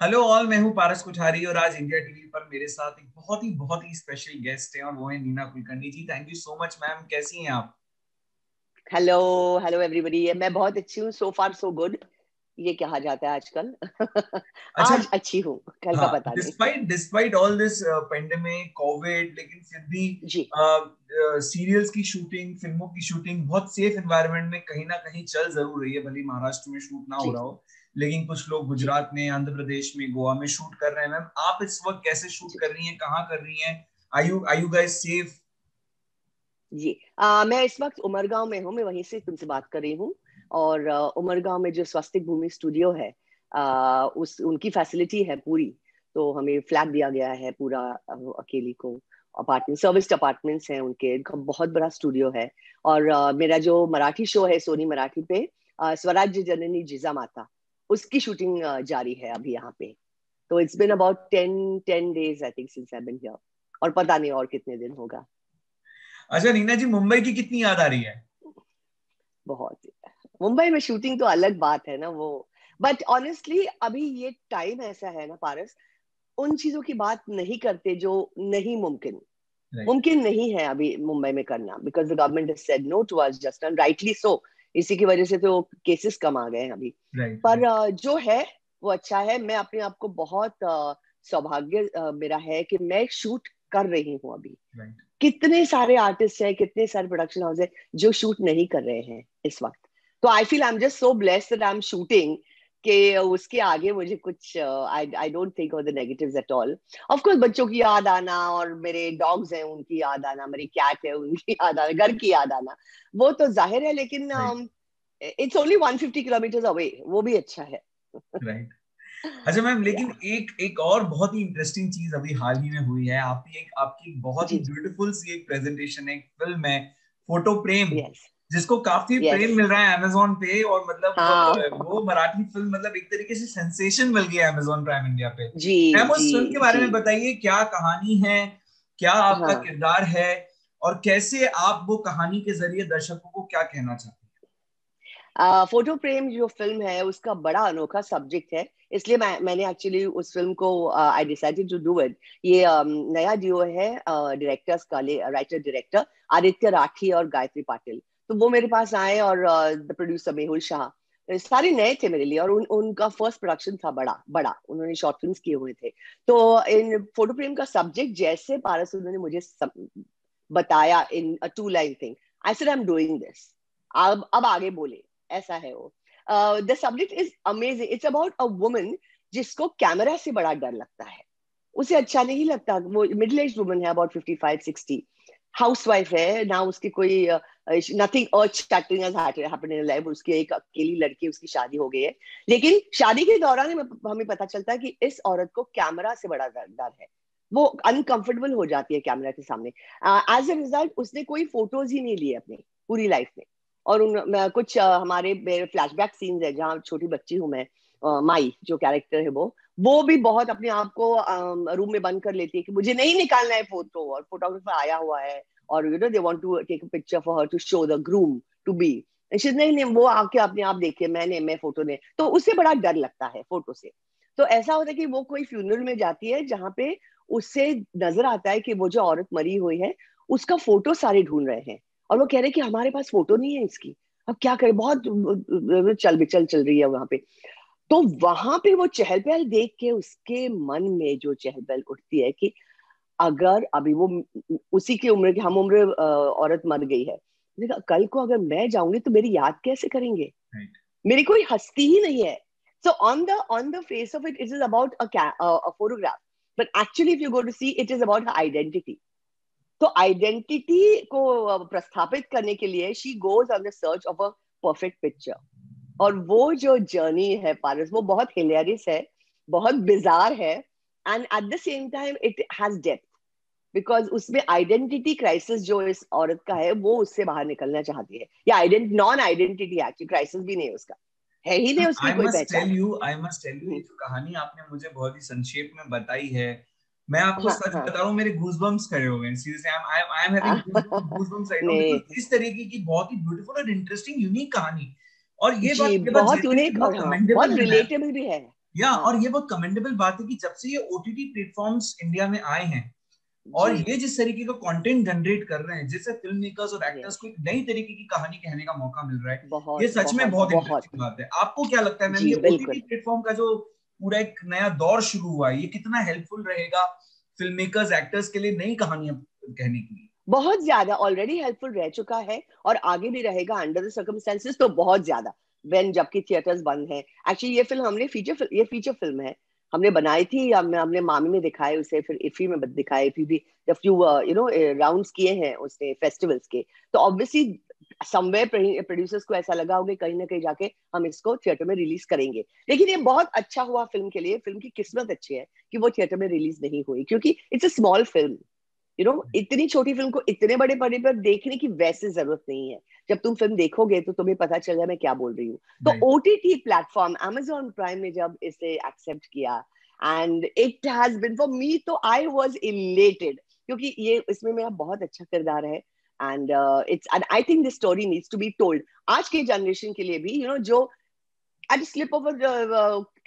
Hello all मैं हूँ पारस कुठारी और आज इंडिया टीवी पर मेरे साथ एक बहुत ही बहुत ही स्पेशल गेस्ट हैं और वो है Neena Kulkarni ji. Thank you so much ma'am कैसी हैं आप? हेलो हेलो एवरीबॉडी मैं बहुत अच्छी हूँ. सो फार सो गुड ये कहा जाता है आजकल? अच्छा, आज अच्छी हूँ. कल हाँ, का पता despite despite all this pandemic COVID लेकिन फिर भी सीरियल्स uh, uh, की शूटिंग फ़िल्मों की शूटिंग बहुत सेफ़ एनवायरनमेंट में कहीं ना कहीं चल ज़रूर रही है भले महाराष्ट्र में शूट ना हो रहा हो। लेकिन कुछ लोग गुजरात में आंध्र प्रदेश में गोवा में शूट कर रहे हैं। मैम आप इस वक्त कैसे शूट कर रही हैं? कहाँ कर रही हैं? I you I you guys safe जी। आ, मैं इस वक्त उमरगांव में हूँ। मैं वहीं से तुमसे बात कर रही हूँ। और उमरगांव में जो स्वास्तिक भूमि स्टूडियो है आ, उस उनकी फैसिलिटी है पूरी। तो हमें फ्लैट दिया गया है पूरा अकेली को। अपार्टमेंट सर्विस अपार्टमेंट्स हैं उनके। उनका बहुत बड़ा स्टूडियो है। और uh, मेरा जो मराठी शो है सोनी मराठी पे स्वराज्य जननी जिजा माता। उसकी शूटिंग जारी है अभी यहाँ पे। तो it's been about ten ten days I think since I been here और पता नहीं और कितने दिन होगा। अच्छा नीना जी मुंबई की कितनी याद आ रही है? बहुत। मुंबई में शूटिंग तो अलग बात है ना वो। बट ऑनेस्टली अभी ये टाइम ऐसा है ना पारस उन चीज़ों की बात नहीं करते जो नहीं मुमकिन। Right. मुमकिन नहीं है अभी मुंबई में करना because the government said no to us just and rightly so इसी की वजह से तो केसेस कम आ गए हैं अभी right, पर right. जो है वो अच्छा है मैं अपने आप को बहुत सौभाग्य मेरा है कि मैं शूट कर रही हूँ अभी right. कितने सारे आर्टिस्ट हैं कितने सारे प्रोडक्शन हाउस हैं जो शूट नहीं कर रहे हैं इस वक्त तो I feel I am just so blessed I am shooting कि उसके आगे मुझे कुछ I I don't think of the negatives at all of course बच्चों की याद आना और मेरे डॉग्स हैं उनकी याद आना मेरी कैट है उनकी याद आना घर की याद आना वो तो ज़ाहिर है लेकिन इट्स ओनली 150 किलोमीटर अवे वो भी अच्छा है। राइट अच्छा मैम लेकिन एक एक और बहुत ही इंटरेस्टिंग चीज़ अभी हाल ही में हुई है आपकी एक आपकी बहुत ही ब्यूटीफुल सी एक प्रेजेंटेशन है एक फ़िल्म है फ़ोटो प्रेम yes. जिसको काफ़ी yes. प्रेम मिल रहा है अमेजोन पे और मतलब हाँ. वो मराठी फ़िल्म मतलब एक तरीके से सेंसेशन मिल गया है अमेजोन प्राइम इंडिया पे जी मैम उस फ़िल्म के बारे जी. में बताइए क्या कहानी है क्या आपका हाँ. किरदार है और कैसे आप वो कहानी के ज़रिए दर्शकों को क्या कहना चाहते हैं फ़ोटो प्रेम जो फ़िल्म है उसका बड़ा अनोखा सब्जेक्ट है इसलिए मैं मैंने एक्चुअली उस फ़िल्म को I decided to do it ये um, नया डिओ है डायरेक्टर्स uh, का राइटर डायरेक्टर आदित्य राठी और गायत्री पाटिल तो वो मेरे पास आए और द प्रोड्यूसर मेहुल शाह सारे नए थे मेरे लिए और उन, उनका फ़र्स्ट प्रोडक्शन था बड़ा बड़ा उन्होंने शॉर्ट फ़िल्म किए हुए थे। तो इन फ़ोटो फ्रेम का सब्जेक्ट जैसे पारस उन्होंने मुझे सब, बताया in two line thing I said I am doing this अब अब आगे बोले ऐसा है वो। The subject is amazing it's about a woman जिसको कैमरा से बड़ा डर लगता है। उसे अच्छा नहीं लगता। वो मिडिल एज वुमन है about fifty five sixty housewife है ना उसकी कोई nothing earth shattering happened in life उसकी एक अकेली लड़की उसकी शादी हो गई है। लेकिन शादी के दौरान हमें पता चलता है कि इस औरत को कैमरा से बड़ा डर है। वो अनकंफर्टेबल हो जाती है कैमरा के सामने। एज अ रिज़ल्ट उसने कोई फ़ोटोज़ ही नहीं लिए अपनी पूरी लाइफ में। और उन कुछ uh, हमारे फ्लैशबैक सीन्स है जहाँ छोटी बच्ची हूँ मैं uh, माई जो कैरेक्टर है वो वो भी बहुत अपने आप को रूम में बंद कर लेती है कि मुझे नहीं निकालना है फ़ोटो और फोटोग्राफर आया हुआ है और you know they want to take a picture for her to show the groom to be नहीं नहीं, वो आके अपने आप देखे मैंने, मैं फ़ोटो ने तो उससे बड़ा डर लगता है फ़ोटो से। तो ऐसा होता है कि वो कोई फ्यूनरल में जाती है जहाँ पे उससे नज़र आता है कि वो जो औरत मरी हुई है, उसका फ़ोटो सारे ढूंढ रहे हैं। और वो कह रहे हैं कि हमारे पास फ़ोटो नहीं है इसकी। अब क्या करें? बहुत चल बिचल चल रही है वहाँ पे। तो वहाँ पे वो चहल पहल देख के उसके मन में जो चहल पहल उठती है कि अगर अभी वो उसी की उम्र की हम उम्र औरत मर गई है। कल को अगर मैं जाऊँगी तो मेरी याद कैसे करेंगे? Right. मेरी कोई हस्ती ही नहीं है। So on the on the face of it it is about a photograph but actually if you go to see it is about identity तो आइडेंटिटी को प्रस्थापित करने के लिए she goes on the search of a perfect picture और वो जो journey है पारस वो बहुत हिलेरियस है बहुत बिजार है। And at the same time it has depth because उसमें आइडेंटिटी क्राइसिस जो इस औरत का है वो उससे बाहर निकलना चाहती है। या ident non identity actually crisis भी नहीं उसका। है ही नहीं उसकी कोई पहचान। You I must tell you जो कहानी आपने मुझे बहुत ही संक्षेप में बताई है मैं आपको हाँ, सच हाँ. बता रहा हूँ मेरे गूजबम्स खड़े हो गए seriously I I am having goosebumps right now इस तरीके की बहुत ही ब्यूटीफुल और इंटरेस्टिंग यूनिक कहानी। और ये बात बहुत यूनिक और हाँ, बहुत रिलेटेबल भी है। या हाँ. और ये बहुत कमेंडेबल बात है कि जब से ये ओटीटी प्लेटफॉर्म्स इंडिया में आए हैं और ये जिस तरीके का कंटेंट जनरेट कर रहे हैं जिससे फ़िल्म मेकर्स और एक्टर्स को एक नई तरीके की कहानी कहने का मौका मिल रहा है ये सच में बहुत इंटरेस्टिंग बात है। आपको क्या लगता है मैम ये ओटीटी प्लेटफॉर्म का जो पूरा एक नया दौर शुरू हुआ है ये कितना हेल्पफुल रहेगा फ़िल्म मेकर्स एक्टर्स के लिए नई कहानियाँ कहने के लिए? बहुत ज़्यादा ऑलरेडी हेल्पफुल रह चुका है और आगे भी रहेगा अंडर द सर्कमस्टेंसेस तो बहुत ज़्यादा। वेन जबकि थिएटर्स बंद हैं। एक्चुअली ये फ़िल्म हमने फीचर ये फीचर फ़िल्म है। हमने बनाई थी हमने हमने मामी में दिखाए उसे, फिर इफी में दिखाए इफी भी, जब फ्यू यू नो राउंड्स किए हैं उसने फेस्टिवल्स के तो ऑब्वियसली समवेयर प्रोड्यूसर्स को ऐसा लगा होगा कहीं ना कहीं जाके हम इसको थिएटर में रिलीज़ करेंगे। लेकिन ये बहुत अच्छा हुआ फ़िल्म के लिए फ़िल्म की किस्मत अच्छी है कि वो थिएटर में रिलीज़ नहीं हुई, क्योंकि it's a small film you know इतनी छोटी फ़िल्म को इतने बड़े पर्दे पर देखने की वैसे ज़रूरत नहीं है। जब तुम फ़िल्म देखोगे तो तुम्हें पता चल जाए मैं क्या बोल रही हूँ। तो O T T platform Amazon Prime ने जब इसे एक्सेप्ट किया and it has been for me तो आई वॉज़ इलेटेड क्योंकि ये इसमें मेरा बहुत अच्छा किरदार है and it's and I think this story needs to be told आज के जनरेशन के लिए भी यू you नो know, जो at slip of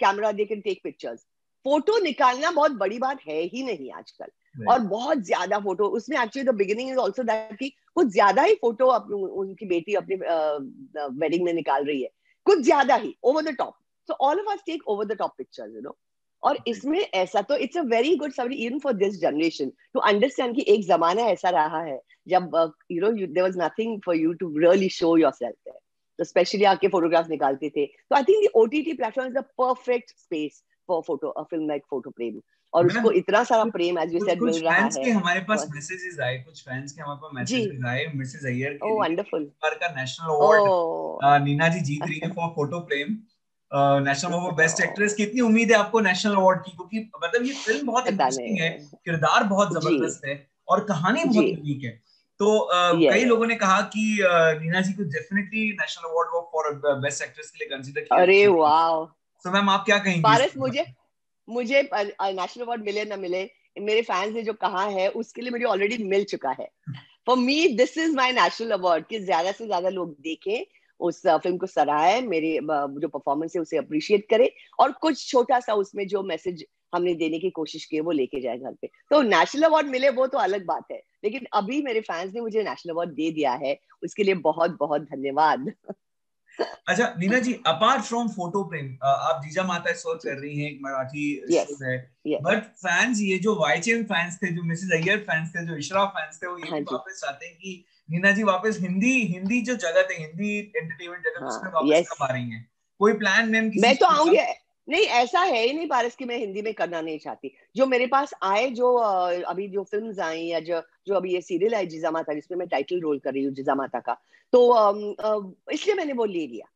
camera they can take pictures photo निकालना बहुत बड़ी बात है ही नहीं आजकल। और बहुत ज़्यादा फ़ोटो उसमें actually the beginning is also that कि कुछ ज़्यादा ही फ़ोटो अपनी उनकी बेटी अपने वेडिंग में निकाल रही है। कुछ ज़्यादा ही over the top so all of us take over the top pictures you know और इसमें ऐसा तो it's a very good subject even for this generation to understand कि एक जमाना ऐसा रहा है जब you know there was nothing for you to really show yourself there तो स्पेशली आके फोटोग्राफ निकालते थे। तो I think the OTT platform is the perfect space for photo a film like photo Prem और उसको इतना सारा प्रेम एज वी सेड मिल रहा है। के हमारे पास मैसेजेस आए कुछ फैंस के हमारे पास मैसेजेस आए मिसेस अय्यर के ओह वंडरफुल पर का नेशनल अवार्ड नीना जी जीत रही है for photo Prem national award best actress कितनी उम्मीद है आपको नेशनल अवार्ड की? क्योंकि मतलब ये फ़िल्म बहुत इंटरेस्टिंग है किरदार बहुत ज़बरदस्त है और कहानी बहुत यूनिक है। तो कई लोगों ने कहा कि नीना जी को definitely national award for best actress के लिए कंसीडर किया अरे वाओ सो मैम आप क्या कहेंगी पारस मुझे मुझे नेशनल अवार्ड मिले ना मिले, मेरे फैंस ने जो कहा है, उसके लिए मुझे ऑलरेडी मिल चुका है। For me this is my national award कि ज़्यादा से ज़्यादा लोग देखें, उस फ़िल्म को सराहे, मेरे जो परफॉर्मेंस है, उसे अप्रिशिएट करे, और कुछ छोटा सा उसमें जो मैसेज हमने देने की कोशिश की वो लेके जाए घर पे। तो नेशनल अवार्ड मिले, वो तो अलग बात है, लेकिन अभी मेरे फैंस ने मुझे नेशनल अवार्ड दे दिया है, उसके लिए बहुत बहुत धन्यवाद। अच्छा Neena ji apart from photo प्रेम आप जीजा माता सोल्व कर रही हैं एक मराठी yes, है। But yes. फैंस ये जो वाईचेम फैंस थे जो मिसेस अय्यर फैंस थे जो इशरा फैंस थे वो ये हाँ वापस चाहते हैं कि नीना जी वापस हिंदी हिंदी जो जगत है हिंदी एंटरटेनमेंट जगत हाँ, उसमें वापस कब आ रही हैं? कोई प्लान मैम मैं तो आऊँगी। नहीं ऐसा है ही नहीं पारस की मैं हिंदी में करना नहीं चाहती। जो मेरे पास आए जो अभी जो फ़िल्म आई या जो जो अभी ये सीरियल है जिजा माता जिसमें मैं टाइटल रोल कर रही हूँ जिजा माता का तो इसलिए मैंने वो ले लिया।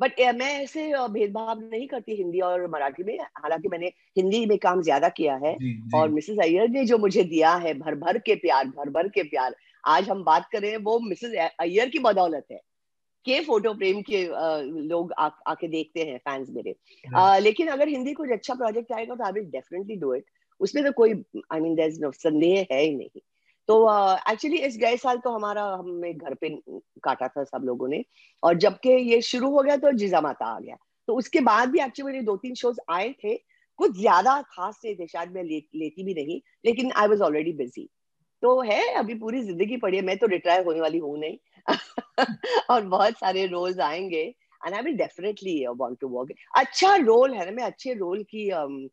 बट मैं ऐसे भेदभाव नहीं करती हिंदी और मराठी में। हालाँकि मैंने हिंदी में काम ज़्यादा किया है जी, जी. और मिसेस अय्यर ने जो मुझे दिया है भर भर के प्यार भर भर के प्यार आज हम बात कर रहे हैं वो मिसेस अय्यर की बदौलत है। के फ़ोटो प्रेम के लोग आ, आके देखते हैं फैंस मेरे। आ, लेकिन अगर हिंदी कुछ अच्छा प्रोजेक्ट आएगा तो I will definitely do it उसमें तो कोई आई मीन देयर नो संदेह है ही नहीं। तो एक्चुअली इस गए साल तो हमारा हमने घर पे काटा था सब लोगों ने। और जबकि ये शुरू हो गया तो जिजा माता आ गया। तो उसके बाद भी एक्चुअली मेरे दो तीन शोज़ आए थे। कुछ ज़्यादा खास नहीं थे शायद मैं ले, लेती भी नहीं लेकिन आई वॉज़ ऑलरेडी बिज़ी तो है अभी पूरी ज़िंदगी पड़ी है। मैं तो रिटायर होने वाली हूँ नहीं। और बहुत सारे रोल्स आएँगे। And I will definitely want to work अच्छा रोल है ना मैं अच्छे रोल की um,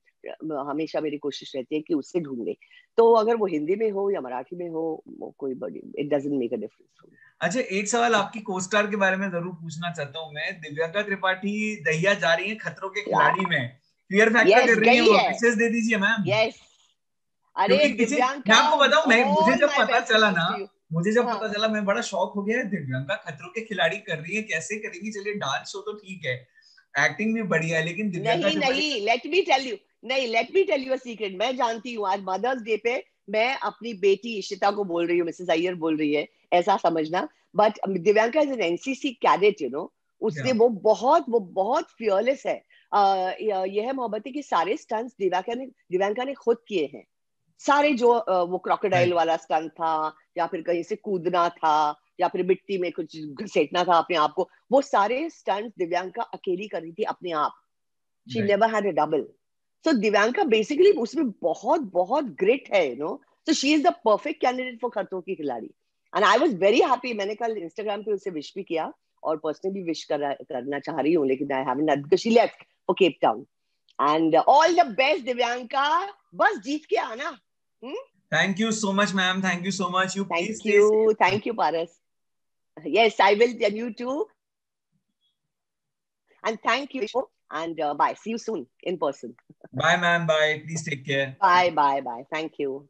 हमेशा मेरी कोशिश रहती है कि उससे ढूंढे। तो अगर वो हिंदी में हो या मराठी में हो कोई बड़ी it doesn't make a difference अच्छा एक सवाल आपकी कोस्टार के बारे में ज़रूर पूछना चाहता हूँ मैं। दिव्यांका त्रिपाठी दहिया जा रही है खतरों के खिलाड़ी में। फियर फैक्टर कर रही है वो। दे दीजिए मैम यस अरे मैं आपको बताऊँ मैं मुझे जब पता चला ना मुझे जब हाँ. पता चला मैं बड़ा शौक हो गया दिव्यांका खतरों के खिलाड़ी कर रही है कैसे करेगी चलिए डांस शो तो ठीक है। एक्टिंग भी बढ़िया है लेकिन दिव्यांका नहीं नहीं लेट मी टेल यू नहीं let me tell you a secret मैं जानती हूँ आज मदर्स डे पे मैं अपनी बेटी इशिता को बोल रही हूँ मिसेस अय्यर बोल रही है ऐसा समझना। But Divyanka is an NCC cadet you know उसने वो बहुत वो बहुत फियरलेस है। यह मोहब्बत है कि सारे स्टंट्स दिव्यांका ने दिव्यांका ने खुद किए हैं। सारे जो वो क्रोकोडाइल वाला स्टंट था या फिर कहीं से कूदना था या फिर मिट्टी में कुछ घसेटना था अपने आप को वो सारे स्टंट दिव्यांका अकेली कर रही थी अपने आप। She never had a double so Divyanka basically उसमें बहुत बहुत ग्रेट है you know so she is the perfect candidate for खतरों की खिलाड़ी। And I was very happy मैंने कल इंस्टाग्राम पे उसे विश भी किया और पर्सनली विश कर, करना चाह रही हूँ लेकिन I haven't she left for Cape Town and all the best Divyanka! बस जीत के आना। Thank you so much, ma'am. Thank you so much. You Thank please you. Please. Thank you, Paras. Yes, I will. And you too. And thank you. And uh, bye. See you soon in person. bye, ma'am. Bye. Please take care. Bye, bye, bye. Thank you.